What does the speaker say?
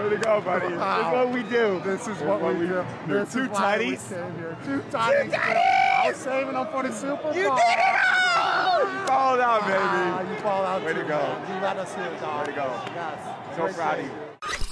Way to go, buddy. This is what we do. This is what, we, do. This Two tighties. why Two tighties. I was saving them for the Super Bowl. You did it all! You out, Ah, baby. you fall out Way to go. man. You let us hear, dog. Way to go. Yes. So proud of you.